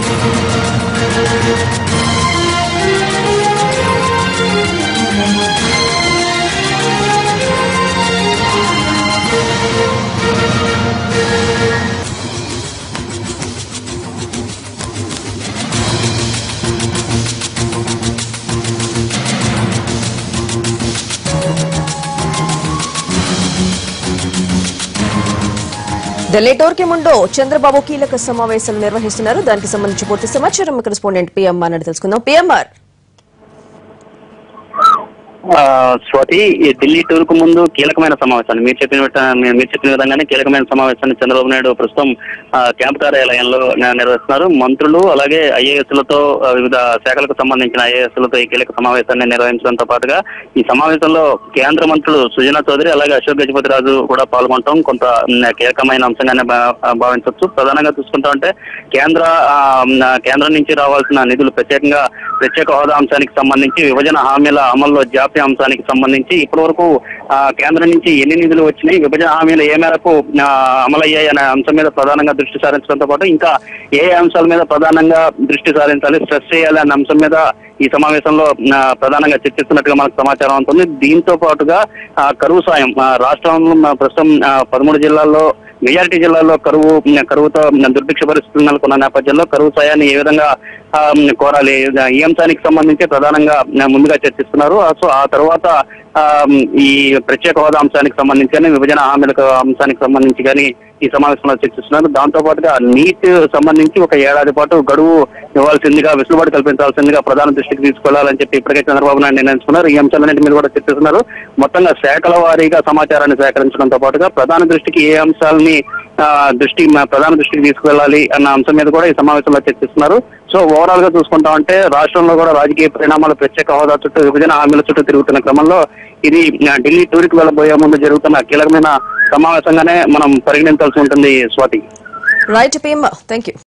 Thank you. దలేటోర్కి ముందు చంద్రబాబు కీలక సమావేశాలు నిర్వహిస్తున్నారు. దానికి సంబంధించి పూర్తి సమాచారం కరెస్పాండెంట్ పిఎంఆర్ అని తెలుసుకుందాం. పిఎంఆర్ స్వాతి ఈ ఢిల్లీ టూర్కు ముందు కీలకమైన సమావేశాన్ని మీరు చెప్పిన మీరు చెప్పిన విధంగానే కీలకమైన సమావేశాన్ని చంద్రబాబు నాయుడు ప్రస్తుతం ఆ, క్యాంప్ కార్యాలయంలో నిర్వహిస్తున్నారు. మంత్రులు అలాగే ఐఏఎస్లతో వివిధ శాఖలకు సంబంధించిన ఐఏఎస్లతో ఈ కీలక సమావేశాన్ని నిర్వహించడంతో పాటుగా ఈ సమావేశంలో కేంద్ర మంత్రులు సుజనా చౌదరి అలాగే అశోక్ గజపతి రాజు కూడా పాల్గొనడం కొంత కీలకమైన అంశంగానే భా- భావించవచ్చు. ప్రధానంగా చూసుకుంటా ఉంటే కేంద్ర ఆ, కేంద్రం నుంచి రావాల్సిన నిధులు ప్రత్యేకంగా ప్రత్యేక హోదా అంశానికి సంబంధించి విభజన హామీల అమల్లో జాప్య అంశానికి సంబంధించి ఇప్పటి వరకు కేంద్రం నుంచి ఎన్ని నిధులు వచ్చినాయి విభజన హామీలు ఏ మేరకు ఆ, అమలయ్యాయి అనే అంశం మీద ప్రధానంగా దృష్టి సారించడంతో పాటు ఇంకా ఏ అంశాల మీద ప్రధానంగా దృష్టి సారించాలి స్ట్రెస్ చేయాలి అనే అంశం మీద ఈ సమావేశంలో ప్రధానంగా చర్చిస్తున్నట్టుగా మనకు సమాచారం ఉంటుంది దీంతో పాటుగా కరువు సాయం రాష్ట్రంలో ప్రస్తుతం పదమూడు జిల్లాల్లో మెజారిటీ జిల్లాల్లో కరువు కరువుతో దుర్భిక్ష పరిస్థితులు నెలకొన్న నేపథ్యంలో కరువు సాయాన్ని ఏ విధంగా కోరాలి ఈ అంశానికి సంబంధించి ప్రధానంగా ముందుగా చర్చిస్తున్నారు. సో ఆ తర్వాత ఈ ప్రత్యేక హోదా అంశానికి సంబంధించి కానీ విభజన హామీలకు అంశానికి సంబంధించి కానీ ఈ సమావేశంలో చర్చిస్తున్నారు. దాంతో పాటుగా నీట్ సంబంధించి ఒక ఏడాది పాటు గడువు ఇవ్వాల్సిందిగా వెసులుబాటు కల్పించాల్సిందిగా ప్రధాన దృష్టికి తీసుకెళ్ళాలని చెప్పి ఇప్పటికే చంద్రబాబు నాయుడు నిర్ణయించుకున్నారు. ఈ అంశాలన్నింటి మీద కూడా చర్చిస్తున్నారు. మొత్తంగా శాఖల వారీగా సమాచారాన్ని సేకరించడంతో పాటుగా ప్రధాన దృష్టికి ఏ అంశాలని దృష్టి మా ప్రధాన దృష్టికి తీసుకువెళ్ళాలి అన్న అంశం మీద కూడా ఈ సమావేశంలో చర్చిస్తున్నారు. సో ఓవరాల్గా చూసుకుంటా ఉంటే రాష్ట్రంలో కూడా రాజకీయ పరిణామాలు ప్రత్యేక హోదా చుట్టూ విభజన హామీల చుట్టూ తిరుగుతున్న క్రమంలో ఇది ఢిల్లీ టూర్కి వెళ్ళబోయే ముందు జరుగుతున్న కీలకమైన సమావేశంగానే మనం పరిగణించాల్సి ఉంటుంది స్వాతి. Right thank you